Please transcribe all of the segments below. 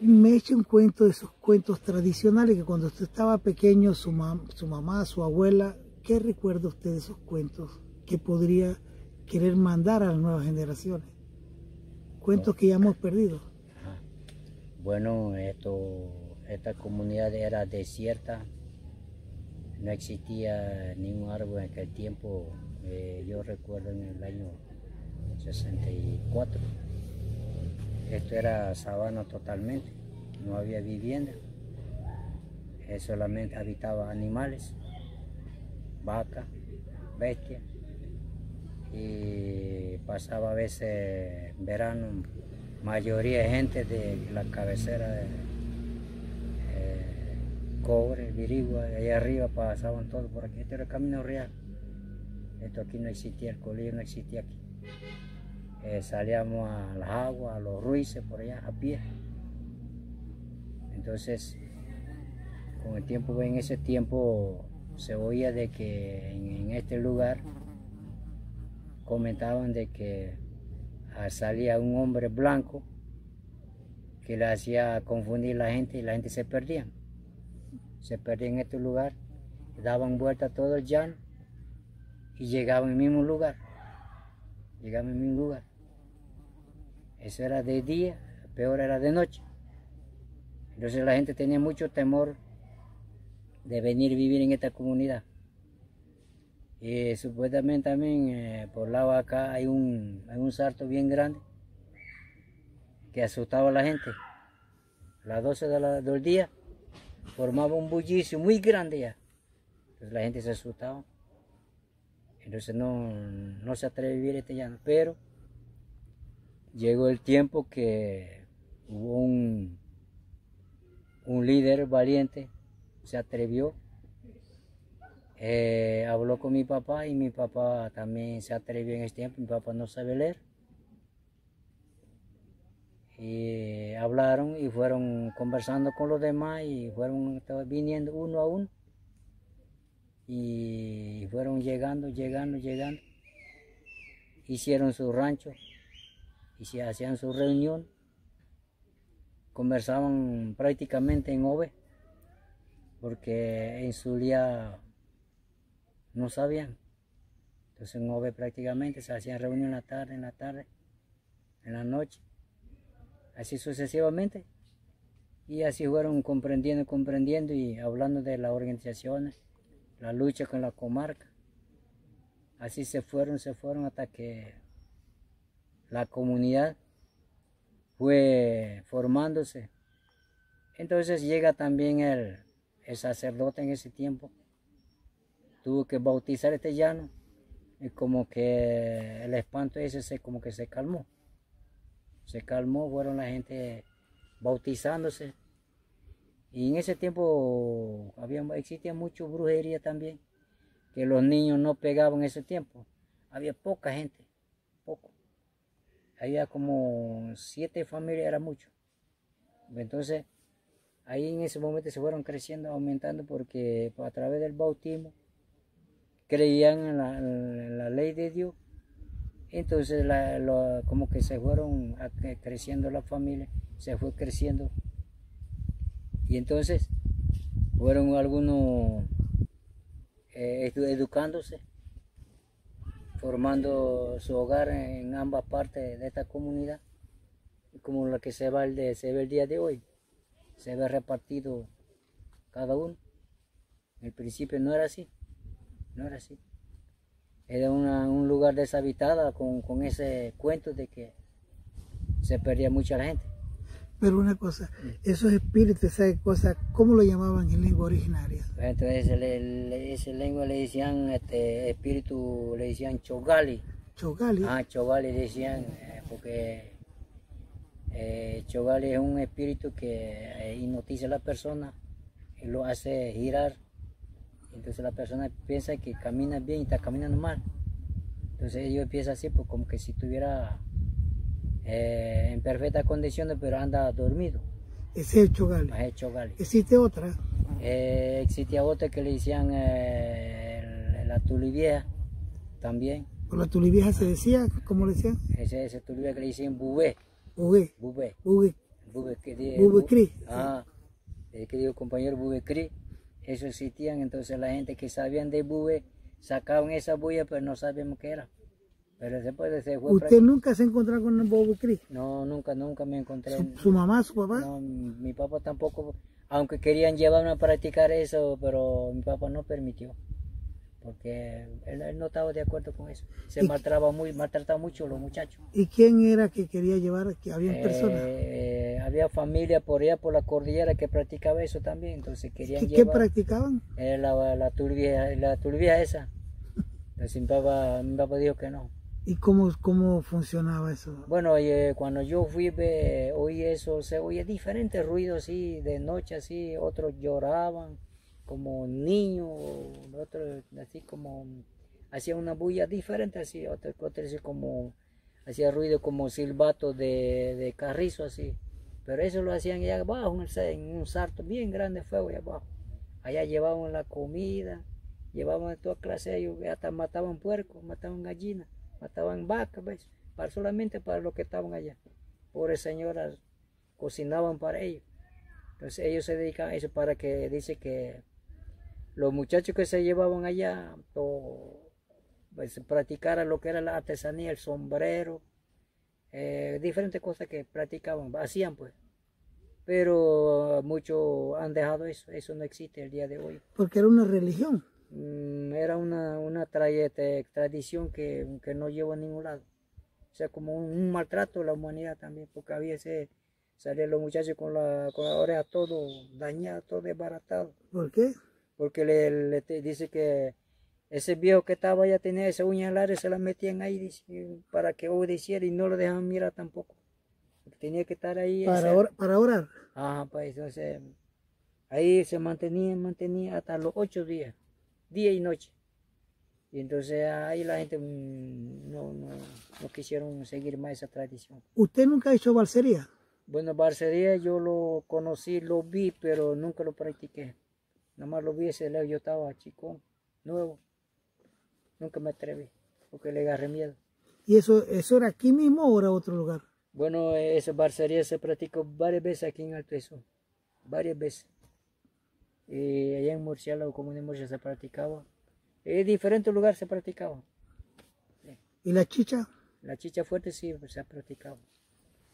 me eche un cuento de esos cuentos tradicionales que cuando usted estaba pequeño, su, su mamá, su abuela, ¿qué recuerda usted de esos cuentos que podría querer mandar a las nuevas generaciones? Cuentos que ya hemos perdido. Bueno, esto, esta comunidad era desierta, no existía ningún árbol en aquel tiempo, eh, yo recuerdo en el año 64. Esto era sabana totalmente, no había vivienda, eh, solamente habitaba animales, vaca, bestia, y pasaba a veces verano, mayoría de gente de la cabecera de eh, Cobre, Virigua, allá arriba pasaban todos por aquí, este era el camino real. Esto aquí no existía, el colegio no existía aquí. Eh, salíamos a las aguas, a los ruices por allá a pie. Entonces, con el tiempo, en ese tiempo se oía de que en, este lugar comentaban de que ah, salía un hombre blanco que le hacía confundir a la gente y la gente se perdía. Se perdía en este lugar, daban vuelta todo el llano y llegaban al mismo lugar. Llegaban al mismo lugar. Eso era de día, peor era de noche. Entonces la gente tenía mucho temor de venir a vivir en esta comunidad. Y supuestamente también eh, por lado acá hay un, hay un sarto bien grande que asustaba a la gente. A las 12 del día formaba un bullicio muy grande ya. Entonces la gente se asustaba. Entonces no, no se atreve a vivir este llano. Pero llegó el tiempo que hubo un, un líder valiente, se atrevió, eh, habló con mi papá y mi papá también se atrevió en ese tiempo, mi papá no sabe leer. Y hablaron y fueron conversando con los demás y fueron viniendo uno a uno. Y fueron llegando, llegando, llegando. Hicieron su rancho y se hacían su reunión, conversaban prácticamente en OVE, porque en Zulia no sabían. Entonces en OVE prácticamente se hacían reunión en la tarde, en la tarde, en la noche, así sucesivamente. Y así fueron comprendiendo, comprendiendo y hablando de las organizaciones, la lucha con la comarca. Así se fueron, se fueron hasta que la comunidad fue formándose. Entonces llega también el, sacerdote en ese tiempo. Tuvo que bautizar este llano y como que el espanto ese se, como que se calmó. Se calmó, fueron la gente bautizándose. Y en ese tiempo había, existía mucho brujería también, que los niños no pegaban en ese tiempo. Había poca gente, había como siete familias, era mucho. Entonces, ahí en ese momento se fueron creciendo, aumentando, porque a través del bautismo creían en la, ley de Dios. Entonces, como que se fueron creciendo las familias, se fue creciendo. Y entonces, fueron algunos eh, educándose formando su hogar en ambas partes de esta comunidad, como la que se, ve el día de hoy, se ve repartido cada uno. En el principio no era así, no era así. Era un lugar deshabitado con, con ese cuento de que se perdía mucha gente. Pero una cosa, esos espíritus, esa cosa, ¿cómo lo llamaban en lengua originaria? Entonces, esa lengua le decían, este espíritu, le decían chogali. Chogali. Ah, chogali decían, eh, porque eh, chogali es un espíritu que eh, hipnotiza a la persona y lo hace girar. Entonces la persona piensa que camina bien y está caminando mal. Entonces ellos empiezan así, pues como que si tuviera eh, en perfectas condiciones, pero anda dormido. Ese es Chogali. Es Chogali. ¿Existe otra? Eh, existía otra que le decían eh, la tulivieja también. ¿Por la tulivieja se decía? ¿Cómo le decían? Ese, ese tulivieja que le decían bubé. Bubé. Bubé. Bubé. Bubecri, Ah, el querido compañero Bubecri. Eso existían, entonces la gente que sabían de bube sacaban esa bulla, pero no sabíamos qué era. Pero se fue ¿Usted nunca se encontró con el Bobo Cris? No, nunca, nunca me encontré. ¿Su, su mamá, su papá? No, mi papá tampoco, aunque querían llevarme a practicar eso, pero mi papá no permitió. Porque él, él no estaba de acuerdo con eso. Se ¿Y- maltrataba, muy, maltrataba mucho los muchachos. ¿Y quién era que quería llevar? Que había personas. Eh, había familia por allá, por la cordillera, que practicaba eso también. Entonces querían ¿Qué, qué llevar practicaban? eh, la, la, turbia, la turbia esa. Entonces mi papá, mi papá dijo que no. ¿Y cómo, cómo funcionaba eso? Bueno, cuando yo fui, oí eso, se oía diferentes ruidos así, de noche así, otros lloraban como niños, otros así como, hacía una bulla diferente así, otros otros así como, hacía ruido como silbato de, de carrizo así, pero eso lo hacían allá abajo, en un sarto bien grande fuego allá abajo, allá llevaban la comida, llevaban toda clase, ellos hasta mataban puercos, mataban gallinas, mataban vacas, ¿ves? Para, solamente para los que estaban allá. Pobres señoras cocinaban para ellos. Entonces ellos se dedicaban a eso para que dice que los muchachos que se llevaban allá pues, practicaran lo que era la artesanía, el sombrero, eh, diferentes cosas que practicaban, hacían pues. Pero muchos han dejado eso, eso no existe el día de hoy. Porque era una religión. Mm, era una, una tradición que, que no llevó a ningún lado. O sea, como un, un maltrato a la humanidad también, porque había ese, salían los muchachos con la, con la oreja todo dañado, todo desbaratado, ¿Por qué? porque le, le te- dice que ese viejo que estaba allá tenía esa uña larga, se la metían ahí dice, para que obedeciera y no lo dejaban mirar tampoco. Porque tenía que estar ahí. Para, or- para orar. Ajá, pues entonces ahí se mantenía, mantenía hasta los ocho días, día y noche. Y entonces ahí la gente mm, no, no, no quisieron seguir más esa tradición. ¿Usted nunca ha hecho balsería? Bueno, Barcería yo lo conocí, lo vi, pero nunca lo practiqué. Nada más lo vi ese lado, yo estaba chico, nuevo. Nunca me atreví, porque le agarré miedo. ¿Y eso, eso era aquí mismo o era otro lugar? Bueno, esa barcería se practicó varias veces aquí en Alto Eso, varias veces. Y allá en Murciélago, como en Murcia se practicaba. En diferentes lugares se practicaba. ¿Y la chicha? La chicha fuerte sí pues, se practicaba.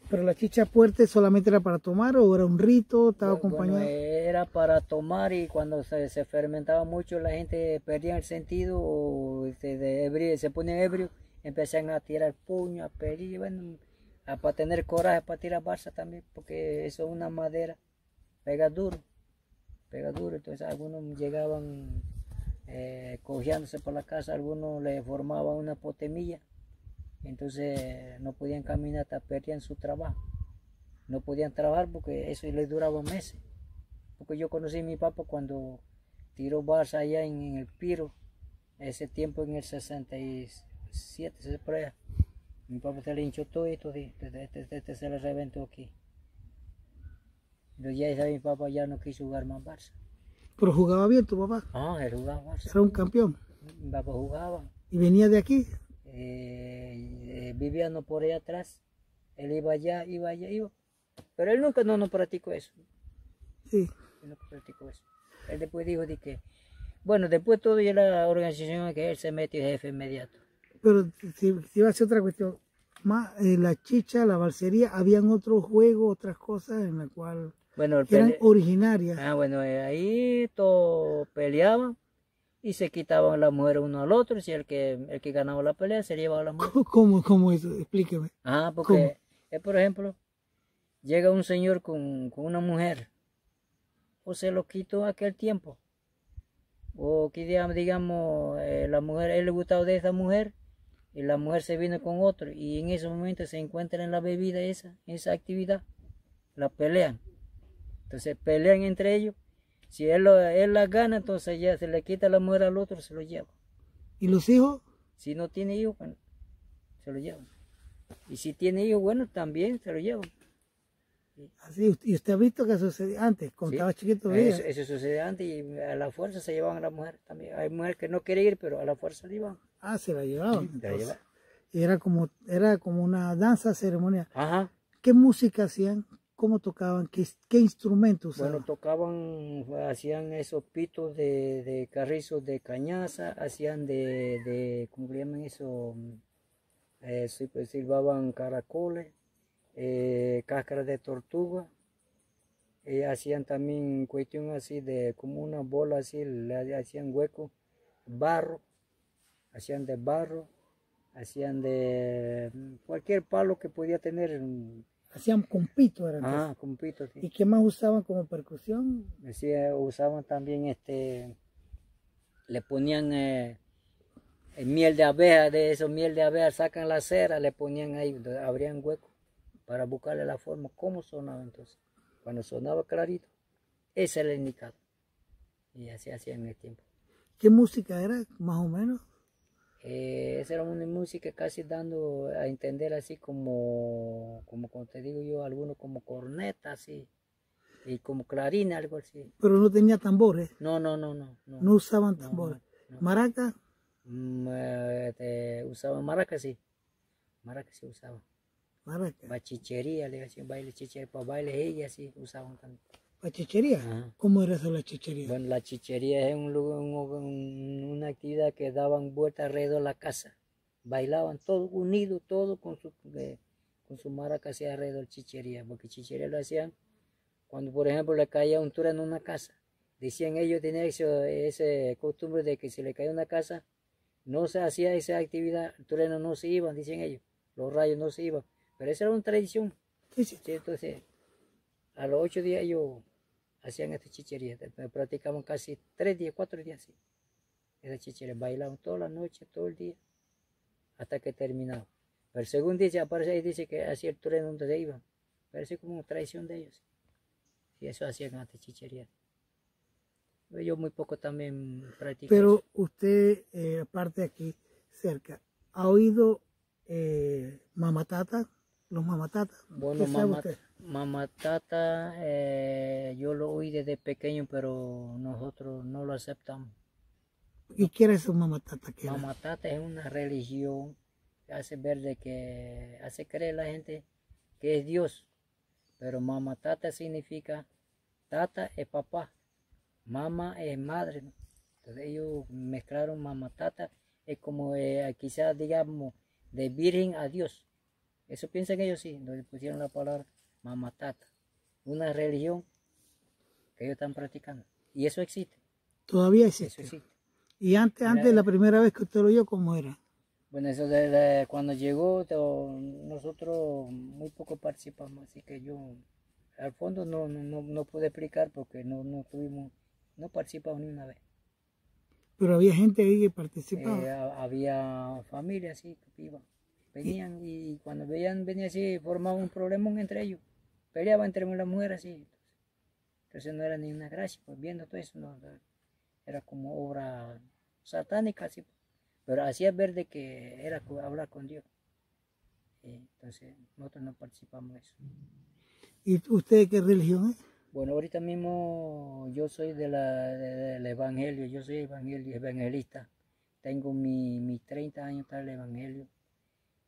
¿Pero la chicha fuerte solamente era para tomar o era un rito? ¿Estaba Bueno, acompañado? era para tomar y cuando se, se fermentaba mucho la gente perdía el sentido o se, de ebrio, se ponían ebrio, empezaban a tirar puño, a pedir, bueno, a, para tener coraje para tirar barza también, porque eso es una madera, pega duro, pega duro, entonces algunos llegaban eh, cojeándose por la casa, algunos le formaban una potemilla, entonces no podían caminar, hasta perdían su trabajo no podían trabajar porque eso les duraba meses. Porque yo conocí a mi papá cuando tiró Barça allá en, el Piro, ese tiempo en el 67, se allá. Mi papá se le hinchó todo esto, desde este, desde este se le reventó aquí. Entonces ya esa mi papá ya no quiso jugar más Barça. Pero jugaba bien tu papá. Ah, él jugaba Barça. Era un campeón. Mi papá jugaba. Y venía de aquí. Eh, eh, vivíamos por allá atrás. Él iba allá, iba allá, iba. Pero él nunca no nos practicó eso. Sí. Él no practicó eso. Él después dijo de que, bueno, después todo ya la organización que él se metió jefe inmediato. Pero si, si iba a ser otra cuestión, más, eh, la chicha, la balsería, habían otros juegos, otras cosas en las cuales Bueno, el eran originarias. ah, bueno, eh, ahí todos peleaban y se quitaban las mujeres uno al otro. Si el que, el que ganaba la pelea se llevaba la mujer. ¿Cómo, cómo eso? Explíqueme. Ah, porque, eh, por ejemplo, llega un señor con, con una mujer, o se lo quitó aquel tiempo, o que digamos, digamos eh, la mujer, él le gustaba de esa mujer, y la mujer se vino con otro, y en ese momento se encuentra en la bebida esa, esa actividad, la pelean. Entonces pelean entre ellos, si él, lo- él la gana, entonces ya se le quita la mujer al otro, se lo lleva. ¿Y los hijos? Si no tiene hijos, bueno, se lo llevan. Y si tiene hijos, bueno, también se lo llevan. Así, y usted ha visto que sucedía antes, cuando Sí. estaba chiquito. Eso, eso sucede antes y a la fuerza se llevaban a la mujer también. Hay mujeres que no quieren ir, pero a la fuerza la llevan. Ah, se la llevaban. Se la llevan. Y era como, era como una danza ceremonial. Ajá. ¿Qué música hacían? Cómo tocaban? ¿Qué, qué instrumentos usaban? Bueno, tocaban, hacían esos pitos de, carrizos de cañaza, hacían de, ¿cómo le llaman eso? Eh, pues, silbaban caracoles, eh, cáscaras de tortuga, eh, hacían también cuestión así de como una bola así, le hacían hueco, barro, hacían de barro, hacían de cualquier palo que podía tener. Hacían compito, eran. Ah, compito, sí. ¿Y qué más usaban como percusión? Decía, usaban también este, le ponían eh, eh, miel de abeja, de eso miel de abeja, sacan la cera, le ponían ahí, abrían hueco para buscarle la forma, cómo sonaba entonces. Cuando sonaba clarito, ese era el indicado. Y así hacía en el tiempo. ¿Qué música era, más o menos? Eh, esa era una música casi dando a entender así como, como, como te digo yo, algunos como corneta así, y como clarina, algo así. Pero no tenía tambores. No, no, no, no. No, No, usaban tambores. no. Maraca, Mm, eh, usaban maraca, sí. Maraca sí usaban. maraca. Bachichería, le hacían baile chichería, para bailes ellas sí usaban también. ¿La chichería? Ajá. ¿Cómo era eso la chichería? Bueno, la chichería es un lugar, un- un- una actividad que daban vuelta alrededor de la casa. Bailaban todos unidos, todos con su, eh, con su maraca hacia alrededor de chichería, porque chichería lo hacían cuando, por ejemplo, le caía un trueno en una casa. Decían ellos, tenían ese, ese costumbre de que si le caía una casa, no se hacía esa actividad, el trueno no se iban, dicen ellos, los rayos no se iban. Pero esa era una tradición. Sí. Sí, entonces, a los ocho días ellos hacían esta chichería. Después Practicaban casi tres días, cuatro días así. Esa chichería. Bailaban toda la noche, todo el día, hasta que terminaban. Pero segundo día aparece ahí dice que hacía el trueno donde se iban. Parece como una tradición de ellos. Y eso hacían antes chichería. Yo muy poco también practico. Pero usted, eh, aparte aquí, cerca, ¿ha oído eh, mamatata? Los mamatatas. Bueno, ¿Qué sabe mamá, usted? mamá tata, eh, yo lo oí desde pequeño, pero nosotros no lo aceptamos. ¿Y qué era eso mamatata? ¿Qué era? Mamá tata es una religión que hace ver de que hace creer a la gente que es Dios. Pero mamá tata significa tata es papá, mamá es madre. Entonces ellos mezclaron mamá tata, es como eh, quizás digamos de virgen a Dios. Eso piensan ellos sí, donde pusieron la palabra mamá tata. Una religión que ellos están practicando. Y eso existe, Todavía eso existe. existe. Y antes, antes, la primera vez que usted lo oyó, ¿cómo era? Bueno, eso de, de cuando llegó, nosotros muy poco participamos, así que yo al fondo no, no, no, no pude explicar porque no, no tuvimos, no participamos ni una vez. Pero había gente ahí que participaba. Eh, ha- había familias así que iban, venían y cuando veían, venía así, formaban un problema entre ellos, peleaban entre las mujeres así. Entonces no era ni una gracia, pues viendo todo eso, no, era como obra satánica, así. Pero hacía ver de que era hablar con Dios. Entonces nosotros no participamos en eso. ¿Y usted de qué religión es? Bueno, ahorita mismo yo soy de la, de- del Evangelio, yo soy evangelio, evangelista. Tengo mi, mis 30 años para el Evangelio.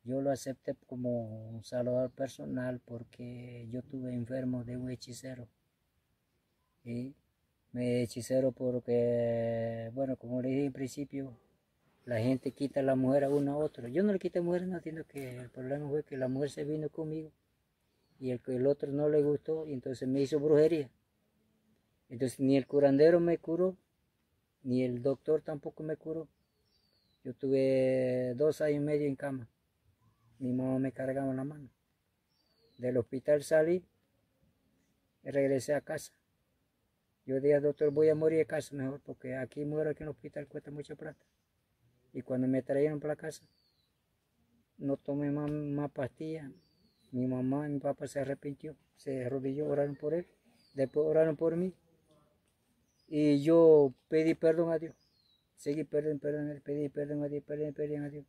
Yo lo acepté como un salvador personal porque yo estuve enfermo de un hechicero. Y me hechicero porque, bueno, como le dije en principio, la gente quita a la mujer a uno a otro. Yo no le quité mujer, no, sino que el problema fue que la mujer se vino conmigo y el, el otro no le gustó y entonces me hizo brujería. Entonces ni el curandero me curó, ni el doctor tampoco me curó. Yo tuve dos años y medio en cama. Mi mamá me cargaba la mano. Del hospital salí y regresé a casa. Yo dije, doctor, voy a morir en casa mejor porque aquí muero aquí en el hospital cuesta mucha plata. Y cuando me trajeron para casa, no tomé más, más pastillas, mi mamá y mi papá se arrepintió, se arrodilló, oraron por él, después oraron por mí. Y yo pedí perdón a Dios. Seguí perdón, perdón, pedí perdón a Dios, perdón, perdón a Dios.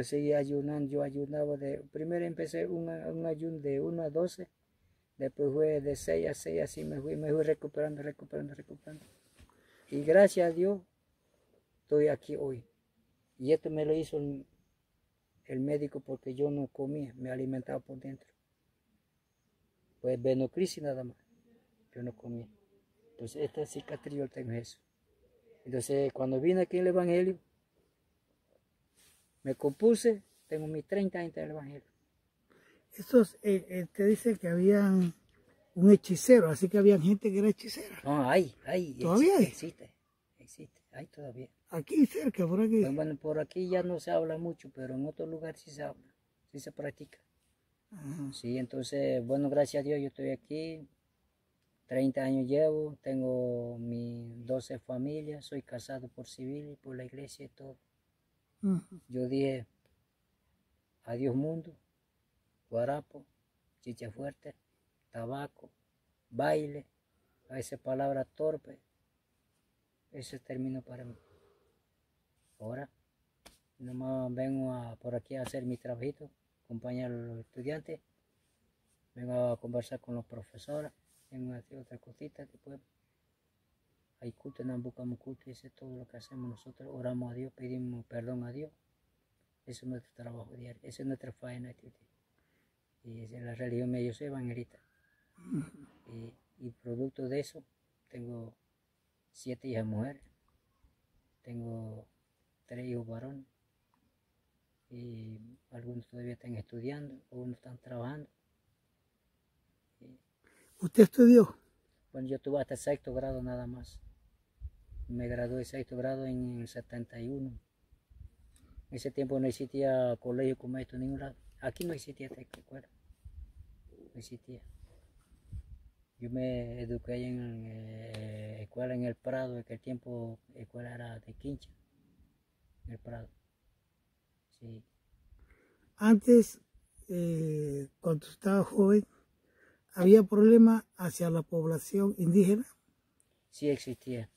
Yo seguía ayunando, yo ayunaba de, primero empecé un ayuno de 1 a 12, después fue de 6 a 6, así me fui, me fui recuperando, recuperando, recuperando. Y gracias a Dios estoy aquí hoy. Y esto me lo hizo el, el médico porque yo no comía, me alimentaba por dentro. Pues venocrisis nada más. Yo no comía. Entonces esta cicatriz yo tengo eso. Entonces cuando vine aquí en el Evangelio, me compuse, tengo mis 30 años en el Evangelio. Estos, eh, eh, te dice que habían un hechicero, así que había gente que era hechicera. No, hay, hay. ¿Todavía hay? Existe, existe, hay todavía. Aquí cerca, por aquí. Bueno, por aquí ya no se habla mucho, pero en otros lugares sí se habla, sí se practica. Ajá. Sí, entonces, bueno, gracias a Dios yo estoy aquí. 30 años llevo, tengo mis 12 familias, soy casado por civil y por la iglesia y todo. Ujú. Yo dije, adiós mundo, guarapo, chicha fuerte, tabaco, baile, a veces palabra torpe. Ese es término para mí. Ahora, nomás vengo por aquí a hacer mi trabajito, acompañar a los estudiantes, vengo a conversar con los profesores, vengo a hacer otra cosita que pues hay culto, no buscamos culto, y eso es todo lo que hacemos nosotros, oramos a Dios, pedimos perdón a Dios. Eso es nuestro trabajo diario, esa es nuestra faena. Y es la religión mía, yo soy evangelista. Y, y producto de eso, tengo siete hijas mujeres, tengo tres hijos varones, y algunos todavía están estudiando, algunos están trabajando. ¿Usted estudió? Bueno, yo tuve hasta sexto grado nada más. Me gradué de sexto grado en el 71. En ese tiempo no existía colegio como esto en ningún lado. Aquí no existía esta escuela. No existía. Yo me eduqué en eh, escuela en el Prado, en aquel tiempo escuela era de Quincha, en el Prado. Sí, Antes, eh, cuando estaba joven, había problemas hacia la población indígena. sí existía.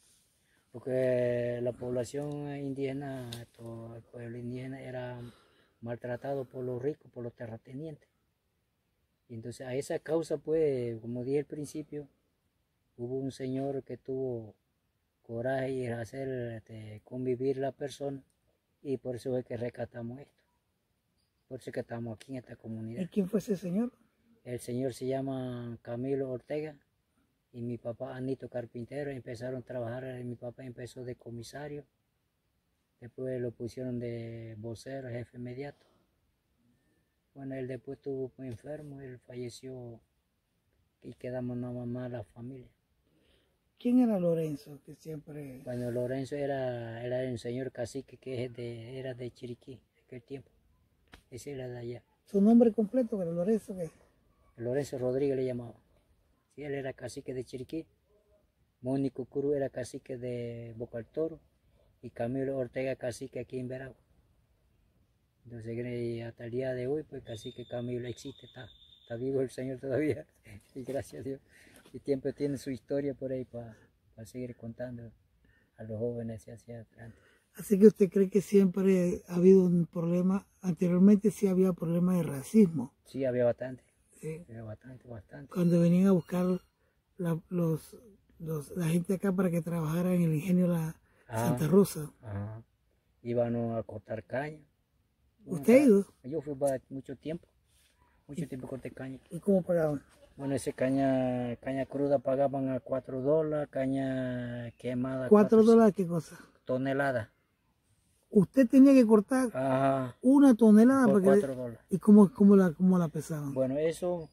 Porque la población indígena, todo el pueblo indígena era maltratado por los ricos, por los terratenientes. Y entonces a esa causa, pues, como dije al principio, hubo un señor que tuvo coraje y hacer este, convivir la persona y por eso es que rescatamos esto. Por eso es que estamos aquí en esta comunidad. ¿Y quién fue ese señor? El señor se llama Camilo Ortega y mi papá Anito Carpintero empezaron a trabajar. eh, Mi papá empezó de comisario, después lo pusieron de vocero, jefe inmediato. Bueno, él después estuvo muy enfermo, él falleció y quedamos nada más la familia. ¿Quién era Lorenzo? Que siempre... Bueno, Lorenzo era, era un señor cacique que es de, era de Chiriquí en aquel tiempo. Ese era de allá. Su nombre completo era Lorenzo. que Lorenzo Rodríguez le llamaba. Sí, él era cacique de Chiriquí. Mónico Cruz era cacique de Boca del Toro. Y Camilo Ortega cacique aquí en Veragua. Entonces, y hasta el día de hoy, pues cacique Camilo existe, está, está vivo el Señor todavía. Y gracias a Dios. Y siempre tiene su historia por ahí para, para seguir contando a los jóvenes hacia adelante. Así que usted cree que siempre ha habido un problema, anteriormente sí había problema de racismo, Sí, había bastante. ¿Sí? Había bastante, bastante. cuando venían a buscar la, los, los- la gente acá para que trabajara en el ingenio La Ah. Santa Rosa. Ajá. Íbamos a cortar caña. ¿Usted ha ido? Yo fui para mucho tiempo. Mucho tiempo corté caña. ¿Y cómo pagaban? Bueno, ese caña, caña cruda pagaban a 4 dólares, caña quemada. ¿Cuatro cuatro- dólares qué cosa? Tonelada. Usted tenía que cortar Ajá. una tonelada Por para que- 4 dólares. ¿Y cómo, cómo, la, cómo la pesaban? Bueno, eso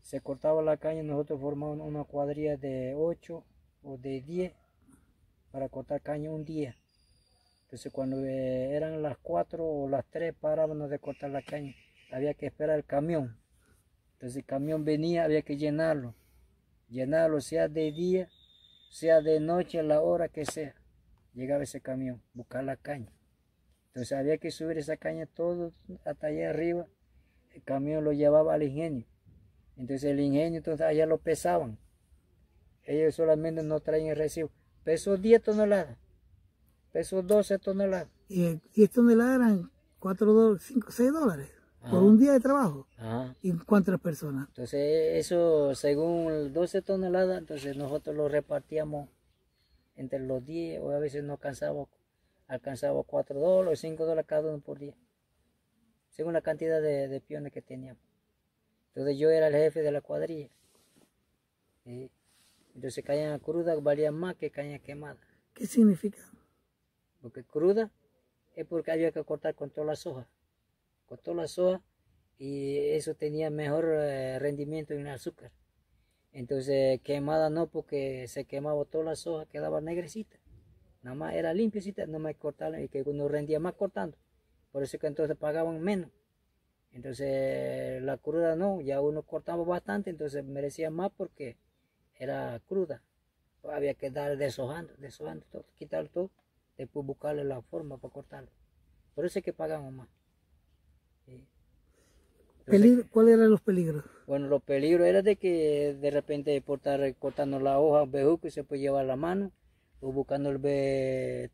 se cortaba la caña, nosotros formábamos una cuadrilla de 8 o de 10 para cortar caña un día. Entonces cuando eh, eran las 4 o las 3 parábamos de cortar la caña. Había que esperar el camión. Entonces el camión venía, había que llenarlo. Llenarlo sea de día, sea de noche, a la hora que sea. Llegaba ese camión, buscar la caña. Entonces había que subir esa caña todo hasta allá arriba. El camión lo llevaba al ingenio. Entonces el ingenio, entonces allá lo pesaban. Ellos solamente no traían el recibo. Pesó 10 toneladas. Pesó 12 toneladas. Y 10 toneladas eran 4 dólares, 5, 6 dólares por Ajá. un día de trabajo. Ajá. ¿Y cuántas personas? Entonces eso, según 12 toneladas, entonces nosotros lo repartíamos entre los 10 o a veces no alcanzaba, alcanzaba 4 dólares, 5 dólares cada uno por día. Según la cantidad de, de peones que teníamos. Entonces yo era el jefe de la cuadrilla. Sí. Entonces caña cruda valía más que caña quemada. ¿Qué significa? Porque cruda es porque había que cortar con todas las hojas. Con todas las hojas y eso tenía mejor eh, rendimiento en el azúcar. Entonces quemada no porque se quemaba todas las hojas, quedaba negrecita. Nada más era limpiecita, no me cortaban y que uno rendía más cortando. Por eso que entonces pagaban menos. Entonces la cruda no, ya uno cortaba bastante, entonces merecía más porque era cruda. Había que dar deshojando, deshojando todo, quitar todo, después buscarle la forma para cortarlo. Por eso es que pagamos más. Sí. Peligro, ¿Cuáles eran los peligros? Bueno, los peligros era de que de repente por estar cortando la hoja, bejuco y se puede llevar la mano, o buscando el be,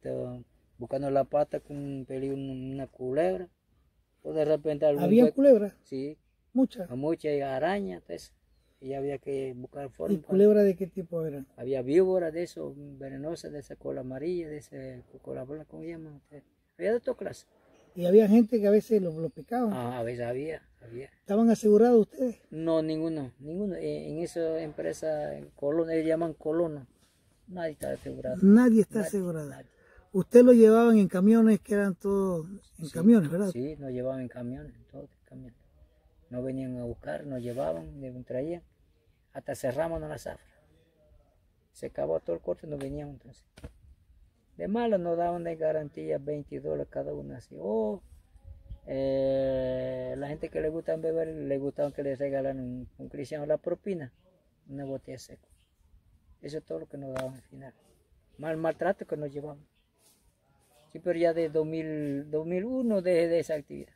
buscando la pata con una culebra, o de repente algún ¿Había hueco. culebras? Sí, Muchas. muchas arañas, entonces, y había que buscar forma. ¿Y culebras de qué tipo eran? Había víboras de eso, venenosas, de esa cola amarilla, de esa cola blanca, ¿cómo llaman ustedes? Había de todas clases. Y había gente que a veces los lo picaban. Ah, a veces había, había. ¿Estaban asegurados ustedes? No, ninguno, ninguno. En, en esa empresa, en Colón, ellos llaman colono. Nadie está asegurado. Nadie está Nadie, asegurado. nadie. Usted lo llevaban en camiones que eran todos en Sí, camiones, ¿verdad? Sí, nos llevaban en camiones, todos en camiones. No venían a buscar, nos llevaban, nos traían. Hasta cerramos la zafra. Se acabó todo el corte, nos veníamos entonces. De malo nos daban de garantía 20 dólares cada uno así. Oh, eh, la gente que le gusta beber, le gustaba que les regalaran un, un cristiano la propina, una botella seca. Eso es todo lo que nos daban al final. Mal maltrato que nos llevaban. Sí, pero ya de 2000, 2001 dejé de esa actividad.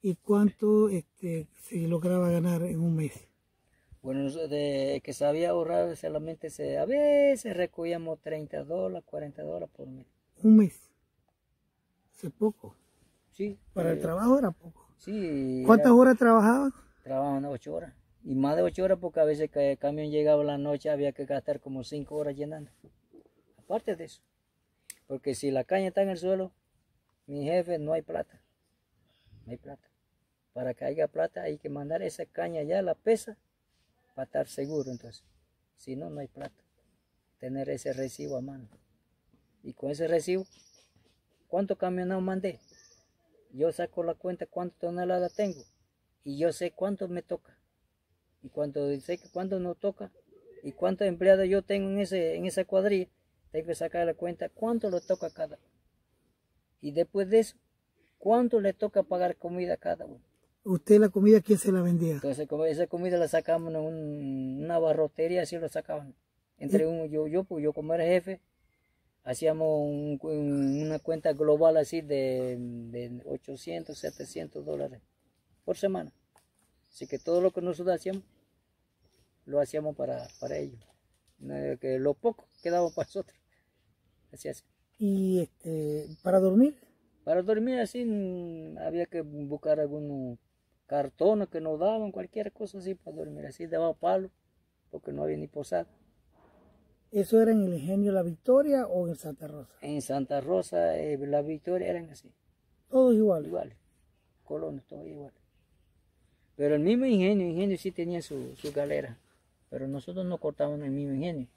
¿Y cuánto este, se lograba ganar en un mes? Bueno, de que sabía ahorrar solamente se, a veces recogíamos 30 dólares, 40 dólares por mes. Un mes. Hace poco. Sí. Para el eh, trabajo era poco. Sí. ¿Cuántas era- horas trabajaban? Trabajaban 8 horas. Y más de 8 horas porque a veces el camión llegaba la noche había que gastar como 5 horas llenando. Aparte de eso. Porque si la caña está en el suelo, mi jefe no hay plata. No hay plata. Para que haya plata hay que mandar esa caña ya la pesa para estar seguro entonces. Si no, no hay plata. Tener ese recibo a mano. Y con ese recibo, ¿cuánto camionado mandé? Yo saco la cuenta cuánto toneladas tengo y yo sé cuánto me toca. Y cuando sé que cuánto no toca y cuántos empleados yo tengo en, ese, en esa cuadrilla, tengo que sacar la cuenta cuánto le toca a cada uno. Y después de eso, cuánto le toca pagar comida a cada uno. ¿Usted la comida quién se la vendía? Entonces, esa comida la sacamos en un- una barrotería, así lo sacaban. Entre uno, yo, yo, pues yo como era jefe, hacíamos un- un- una cuenta global así de, de 800, 700 dólares por semana. Así que todo lo que nosotros hacíamos, lo hacíamos para, para ellos. Que lo poco quedaba para nosotros. Así así. Y este, para dormir, Para dormir así había que buscar algunos cartones que nos daban, cualquier cosa así para dormir. Así daba palo, porque no había ni posada. ¿eso era en el ingenio La Victoria o en Santa Rosa? En Santa Rosa, eh, La Victoria eran así, Todos iguales. iguales. Colonos, todos iguales. Pero el mismo ingenio, ingenio sí tenía su, su galera. Pero nosotros no cortábamos en el mismo ingenio.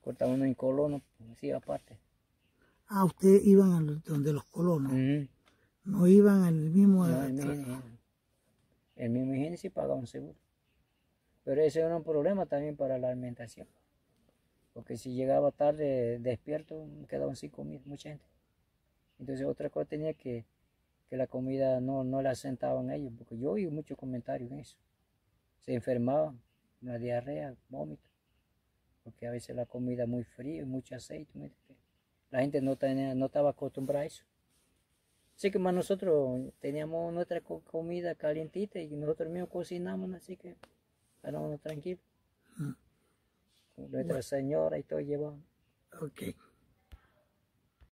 Cortábamos en colonos, así aparte. Ah, ustedes iban al- donde los colonos, no iban al mismo... No, el mismo. El mismo ingenio sí pagaban seguro. Pero ese era un problema también para la alimentación. Porque si llegaba tarde despierto, quedaban sin comida, mucha gente. Entonces otra cosa tenía que, que la comida no, no la sentaban ellos, porque yo oí muchos comentarios en eso. Se enfermaban, una diarrea, vómito, porque a veces la comida muy fría, mucho aceite. La gente no, tenía, no estaba acostumbrada a eso. Así que más nosotros teníamos nuestra co- comida calientita y nosotros mismos cocinamos, así que estábamos tranquilos. Mm. Nuestra señora y todo llevamos. Ok.